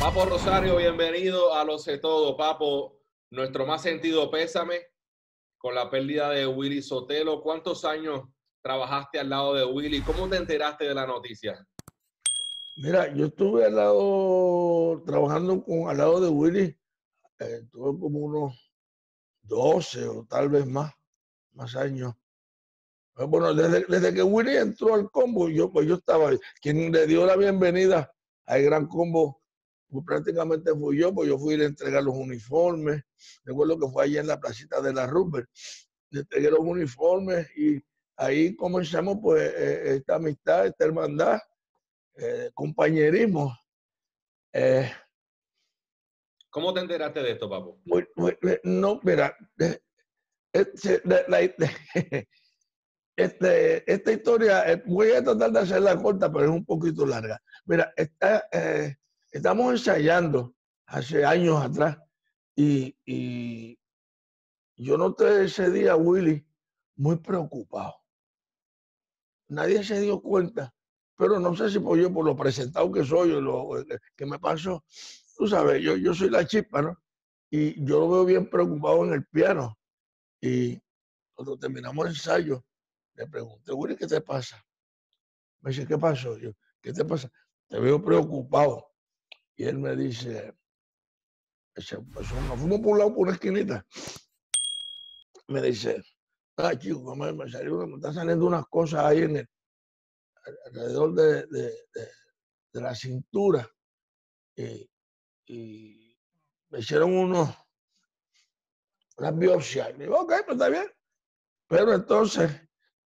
Papo Rosario, bienvenido a Lo Sé Todo. Papo, nuestro más sentido pésame con la pérdida de Willy Sotelo. ¿Cuántos años trabajaste al lado de Willy? ¿Cómo te enteraste de la noticia? Mira, yo estuve al lado, trabajando con, al lado de Willy, eh, tuve como unos 12 o tal vez más, más años. Eh, bueno, desde, desde que Willy entró al combo, yo, pues yo estaba. Quien le dio la bienvenida al gran combo pues prácticamente fui yo, pues yo fui a entregar los uniformes. Recuerdo que fue allá en la placita de la Rupert. Le entregué los uniformes y ahí comenzamos pues eh, esta amistad, esta hermandad, eh, compañerismo. Eh, ¿Cómo te enteraste de esto, Papo? muy- muy- eh, no, mira, este, la- la- este, esta historia, voy a tratar de hacerla corta, pero es un poquito larga. Mira, está, eh, estamos ensayando hace años atrás y, yo noté ese día Willy muy preocupado. Nadie se dio cuenta, pero no sé si por yo, por lo presentado que soy o lo que me pasó. Tú sabes, yo, yo soy la chispa, ¿no? Y yo lo veo bien preocupado en el piano. Y cuando terminamos el ensayo, le pregunté, Willy, ¿qué te pasa? Me dice, ¿qué pasó? Yo, ¿qué te pasa? Te veo preocupado. Y él me dice, pues, nos fuimos por un lado, por una esquinita. Me dice, ah, chico, me, me salió- me están saliendo unas cosas ahí en el, alrededor de, de- la cintura. Y, me hicieron unos, unas biopsias. Y le digo, ok, pues está bien. Pero entonces,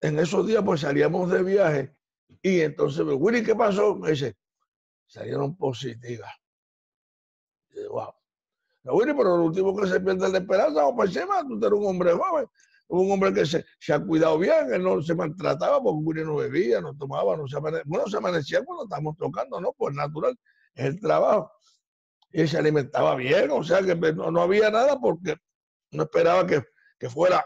en esos días, pues salíamos de viaje. Y entonces, Willy, ¿qué pasó? Me dice, salieron positivas. Pero lo último que se pierde es la esperanza, para encima, tú eres un hombre joven, un hombre que se, se ha cuidado bien, él no se maltrataba porque Willy no bebía, no tomaba, no se amanecía, bueno, se amanecía cuando estábamos tocando, ¿no? Pues natural, es el trabajo. Y se alimentaba bien, o sea que no, no había nada porque no esperaba que, que fuera,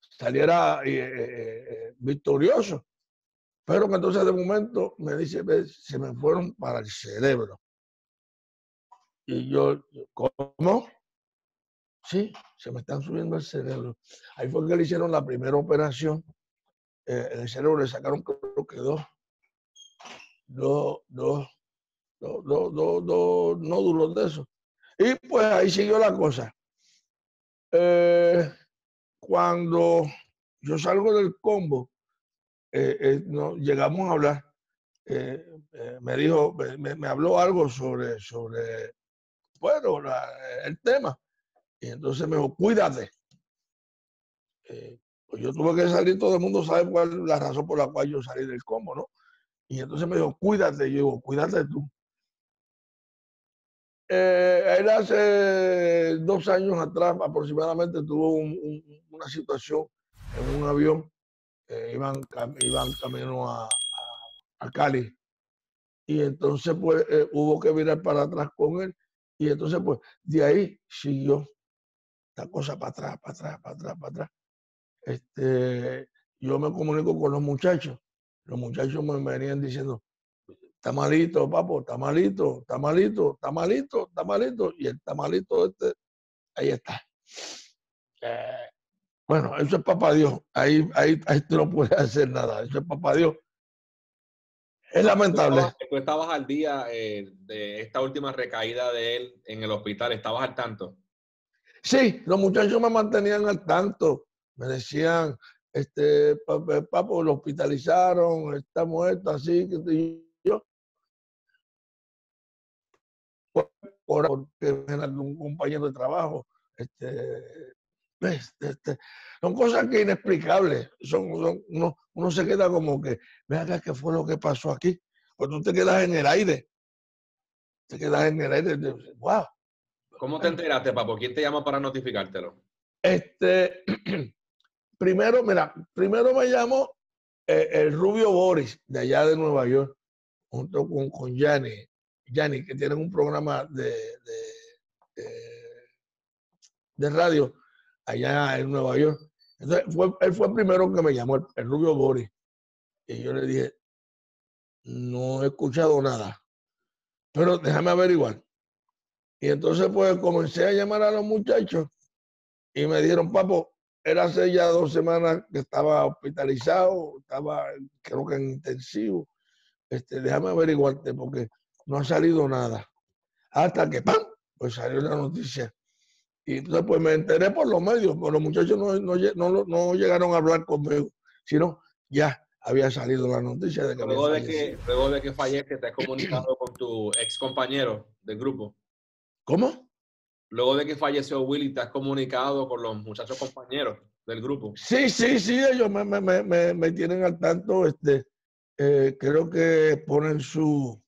saliera eh, eh, eh, victorioso. Pero que entonces de momento me dice, "Ve, se me fueron para el cerebro. Y yo, ¿cómo? Sí, se me están subiendo el cerebro. Ahí fue que le hicieron la primera operación. Eh, en el cerebro le sacaron creo que dos, dos, dos, dos, dos, dos, dos nódulos de esos. Y pues ahí siguió la cosa. Eh, cuando yo salgo del combo, eh, eh, llegamos a hablar. eh, eh, me dijo, me, me habló algo sobre, sobre bueno, la- el tema. Y entonces me dijo, cuídate. Eh, pues yo tuve que salir, todo el mundo sabe cuál la razón por la cual yo salí del combo, ¿no? Y entonces me dijo, cuídate. Yo digo, cuídate tú. Eh, él hace dos años atrás aproximadamente tuvo un- un- una situación en un avión. eh, iban, iban camino a, a- a Cali. Y entonces pues eh, hubo que virar para atrás con él. Y entonces pues de ahí siguió la cosa para atrás, para atrás, para atrás, para atrás. Este, yo me comunico con los muchachos. Los muchachos me venían diciendo, está malito, papo, está malito, está malito, está malito, está malito. Y el tamalito este, ahí está. Eh, bueno, eso es papá Dios. Ahí, ahí, ahí no puedes hacer nada. Eso es papá Dios. Es ¿Tú lamentable. estabas, tú estabas al día eh, de esta última recaída de él en el hospital? ¿Estabas al tanto? Sí, los muchachos me mantenían al tanto. Me decían, este, pa- pa- papo, lo hospitalizaron, está muerto, así que yo. Por, por- porque de un compañero de trabajo. Este, ves, este, son cosas que inexplicables. Son, son- uno, uno se queda como que, ve acá qué fue lo que pasó aquí. Pues tú te quedas en el aire. Te quedas en el aire. Wow. ¿Cómo te enteraste, Papo? ¿Quién te llamó para notificártelo? Este, primero, mira, primero me llamó eh, el Rubio Boris, de allá de Nueva York, junto con, con Yanni, Yanni, que tienen un programa de, de, de- de radio allá en Nueva York. Entonces, fue, él fue el primero que me llamó, el, Rubio Boris. Y yo le dije, no he escuchado nada. pero déjame averiguar. Y entonces pues comencé a llamar a los muchachos y me dieron, papo, era hace ya dos semanas que estaba hospitalizado, estaba creo que en intensivo. Este, déjame averiguarte porque no ha salido nada. Hasta que, ¡pam! Pues salió la noticia. Y entonces pues me enteré por los medios, pero los muchachos no, no, no, llegaron a hablar conmigo, sino ya había salido la noticia de que luego de que luego de que fallece te has comunicado con tu ex compañero del grupo. ¿cómo? luego de que falleció Willy te has comunicado con los muchachos compañeros del grupo sí sí sí ellos me, me, me, me tienen al tanto este eh, creo que ponen su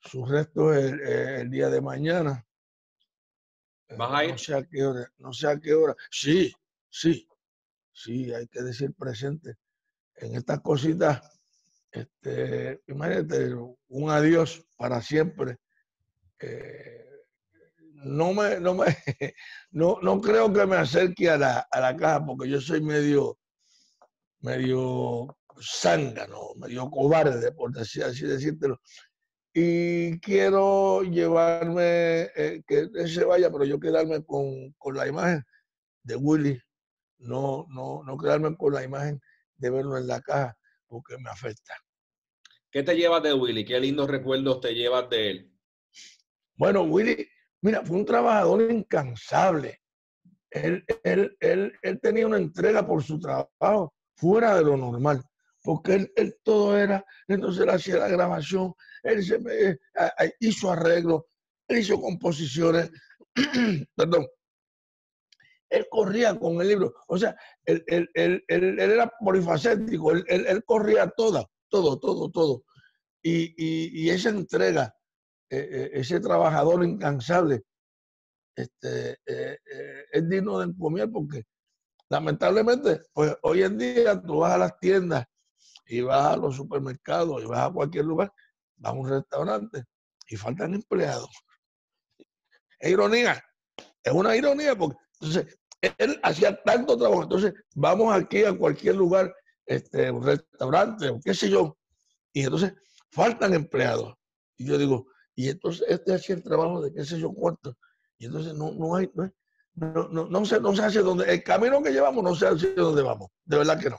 sus restos el, día de mañana ¿Vas a ir? no sé a qué hora no sé a qué hora sí sí sí hay que decir presente en estas cositas, este, imagínate, un adiós para siempre. Eh, no, me, no, me, no, no, creo que me acerque a la, a la caja porque yo soy medio, medio zángano, medio cobarde, por decir, así decírtelo. Y quiero llevarme, eh, que él se vaya, pero yo quedarme con, con la imagen de Willy, no, no, no quedarme con la imagen de verlo en la caja porque me afecta. ¿Qué te llevas de Willy? ¿Qué lindos recuerdos te llevas de él? Bueno, Willy, mira, fue un trabajador incansable. Él, él, él, él tenía una entrega por su trabajo fuera de lo normal, porque él, él todo era, entonces él hacía la grabación, él se, eh, hizo arreglos, él hizo composiciones, perdón, él corría con el libro. O sea, él, era polifacético, él, corría todo, todo, todo, todo. Y, esa entrega, eh, eh, ese trabajador incansable, este, eh, es digno de encomiar porque lamentablemente, pues hoy en día tú vas a las tiendas y vas a los supermercados y vas a cualquier lugar, vas a un restaurante y faltan empleados. Es ironía, es una ironía porque entonces él hacía tanto trabajo. Entonces, vamos aquí a cualquier lugar, este, un restaurante o qué sé yo, y entonces faltan empleados. Y yo digo, y entonces este hacía el trabajo de qué sé yo cuánto. Y entonces no, no hay, no, no, no, no, sé, no sé hacia dónde, el camino que llevamos no sé hacia dónde vamos. De verdad que no.